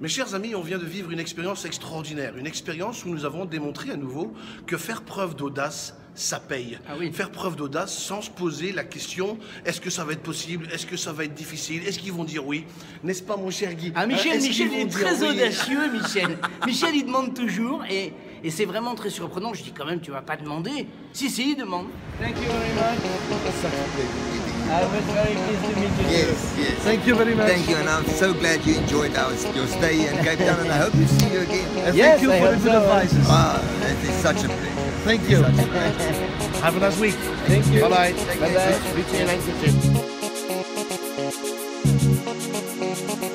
Mes chers amis, on vient de vivre une expérience extraordinaire, une expérience où nous avons démontré à nouveau que faire preuve d'audace, ça paye. Ah oui. Faire preuve d'audace sans se poser la question est-ce que ça va être possible Est-ce que ça va être difficile Est-ce qu'ils vont dire oui N'est-ce pas, mon cher Guy? Ah, Michel, Michel qu'ils est très oui? audacieux, Michel. Michel, il demande toujours et, et c'est vraiment très surprenant. Je dis quand même, tu vas pas demander. Si, si, il demande. Thank you very much. I was very pleased to meet you. Yes, yes. Thank you very much. Thank you, and I'm so glad you enjoyed our, your stay in Cape Town, and I hope to see you again. And Yes, thank you I for the good so. advices. Ah, that is such a pleasure. Thank you. Have a nice week. Thank you. Bye bye. Bye bye. Meet you next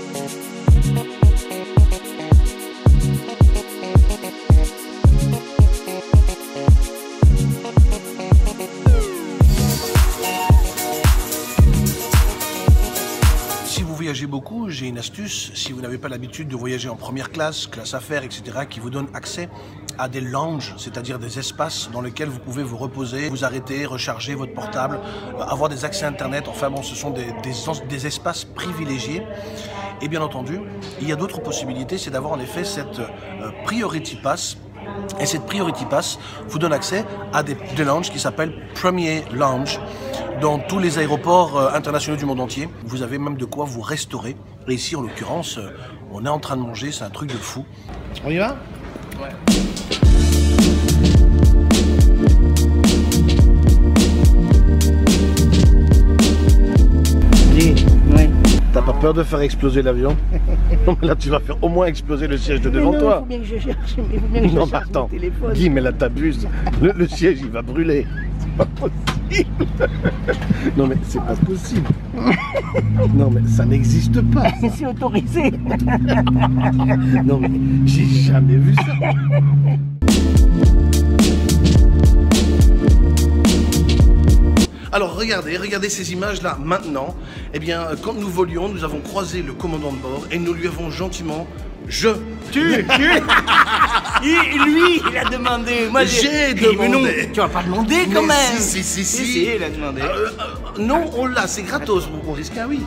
voyagez beaucoup, j'ai une astuce. Si vous n'avez pas l'habitude de voyager en première classe, classe affaires, etc., qui vous donne accès à des lounges, c'est-à-dire des espaces dans lesquels vous pouvez vous reposer, vous arrêter, recharger votre portable, euh, avoir des accès Internet. Enfin bon, ce sont des, espaces privilégiés. Et bien entendu, il y a d'autres possibilités, c'est d'avoir en effet cette euh, Priority Pass et cette Priority Pass vous donne accès à des, des lounges qui s'appellent Premier Lounge dans tous les aéroports euh, internationaux du monde entier. Vous avez même de quoi vous restaurer. Et ici, en l'occurrence, euh, on est en train de manger, c'est un truc de fou. On y va? Dis, peur de faire exploser l'avion Non, mais là, tu vas faire au moins exploser le siège de devant non, toi. faut bien que je cherche, mais faut bien que je Non, mais cherche attends. mon téléphone. Guy, mais là, t'abuses. Le, le siège, il va brûler. C'est pas possible. Non, mais c'est pas possible. Non, mais ça n'existe pas. C'est autorisé. Non, mais j'ai jamais vu ça. Alors regardez, regardez ces images-là maintenant. Eh bien, quand nous volions, nous avons croisé le commandant de bord et nous lui avons gentiment je. Tu, tu. Il- lui, il a demandé. Moi, J'ai mais non, demandé. tu vas pas demander quand Mais même. si, si, si, si. il a demandé. Euh, euh, non, on l'a, c'est gratos. On risque un oui.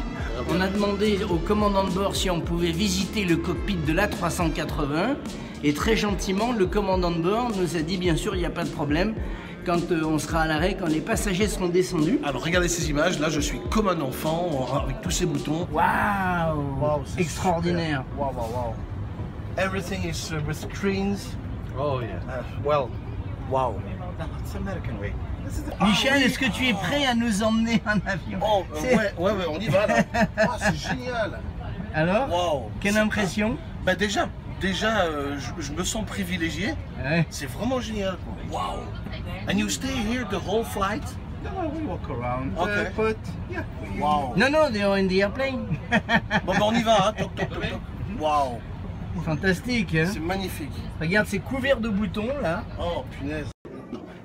On a demandé au commandant de bord si on pouvait visiter le cockpit de l'A380 et très gentiment, le commandant de bord nous a dit bien sûr, il n'y a pas de problème. Quand euh, on sera à l'arrêt, quand les passagers seront descendus. Alors regardez ces images. Là, je suis comme un enfant en- avec tous ces boutons. Waouh Wow, c'est Extraordinaire. Wow, wow, wow. Everything is uh, with screens. Oh yeah. Uh, well, wow. It's American way. Michel, est-ce que tu es prêt à nous emmener en avion? Oh, euh, ouais, ouais, ouais, on y va là. Oh, c'est génial. Alors Wow. Quelle impression Bah déjà, déjà, euh, je, je me sens privilégié. Ouais. C'est vraiment génial. Wow. And you stay here the whole flight? No, we walk around. Okay. Uh, but yeah, we, Wow. Non, non, they are in the airplane. Bon, bah on y va, hein. Toc, toc, toc, toc. Wow. Fantastique, hein C'est magnifique. Regarde, c'est couvert de boutons, là. Oh, punaise.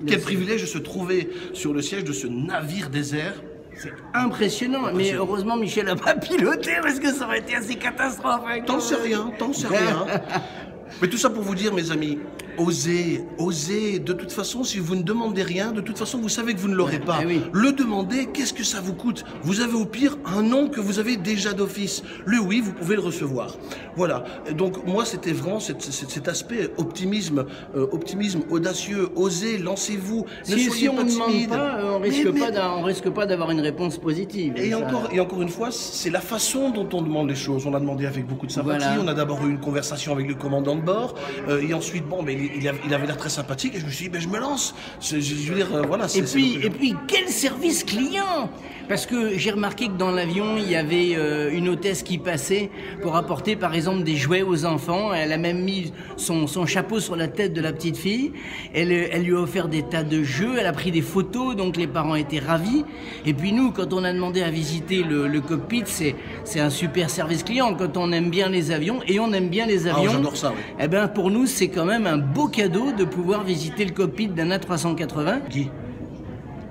Quel privilège de se trouver sur le siège de ce navire désert. C'est impressionnant. Mais heureusement, Michel n'a pas piloté parce que ça aurait été assez catastrophique. T'en sais rien, t'en sais rien. Mais tout ça pour vous dire, mes amis, osez, osez. De toute façon, si vous ne demandez rien, de toute façon, vous savez que vous ne l'aurez pas. eh oui. Le demander, qu'est-ce que ça vous coûte? Vous avez au pire un nom que vous avez déjà d'office. Le oui, vous pouvez le recevoir. Voilà. Et Donc moi, c'était vraiment cet, cet- cet aspect optimisme, euh, optimisme audacieux. Osez, lancez-vous. Ne Si, soyez si on pas ne demande timide. pas, euh, on risque mais- pas on risque pas d'avoir une réponse positive. et encore, et encore une fois, c'est la façon dont on demande les choses. On a demandé avec beaucoup de sympathie. Voilà. On a d'abord eu une conversation avec le commandant de bord. euh, et ensuite, bon, mais il, il avait, l'air très sympathique. Et je me suis dit, ben, je me lance. Je, je veux dire, euh, voilà. Et puis, et puis, quel service client? Parce que j'ai remarqué que dans l'avion, il y avait euh, une hôtesse qui passait pour apporter, par exemple, des jouets aux enfants. Elle a même mis son, son chapeau sur la tête de la petite fille. Elle, elle lui a offert des tas de jeux. Elle a pris des photos, donc les parents étaient ravis. Et puis nous, quand on a demandé à visiter le, le cockpit, c'est un super service client. Quand on aime bien les avions, et on aime bien les Ah, avions. j'adore ça, oui. Eh ben, pour nous, c'est quand même un beau cadeau de pouvoir visiter le cockpit d'un A380. Guy,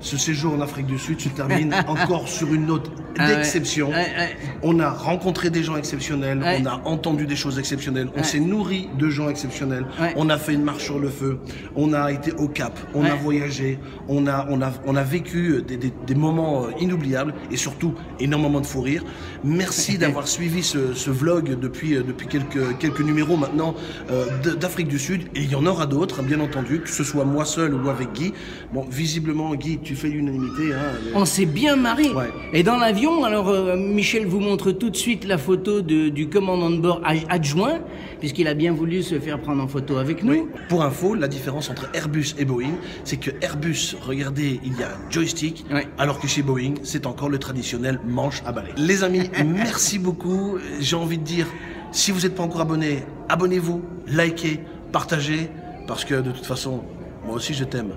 Ce séjour en Afrique du Sud se termine encore sur une note Ah ouais. d'exception. Ouais, ouais. On a rencontré des gens exceptionnels, Ouais. on a entendu des choses exceptionnelles, on s'est nourri de gens exceptionnels, on a fait une marche sur le feu, on a été au Cap, on a voyagé, on a, on a, on a vécu des, des- des moments euh, inoubliables et surtout énormément de fou rire. Merci d'avoir suivi ce, ce vlog depuis, euh, depuis quelques, quelques numéros maintenant euh, d'Afrique du Sud et il y en aura d'autres, bien entendu, que ce soit moi seul ou avec Guy. Bon, visiblement, Guy, tu fais l'unanimité. Hein, On s'est bien marré. Ouais. Et dans l'avion, alors euh, Michel vous montre tout de suite la photo de- du commandant de bord ad- adjoint, puisqu'il a bien voulu se faire prendre en photo avec nous. Oui. Pour info, la différence entre Airbus et Boeing, c'est que Airbus, regardez, il y a un joystick, Ouais. alors que chez Boeing, c'est encore le traditionnel manche à balai. Les amis, merci beaucoup. J'ai envie de dire, si vous n'êtes pas encore abonné, abonnez-vous, likez, partagez, parce que de toute façon, moi aussi je t'aime.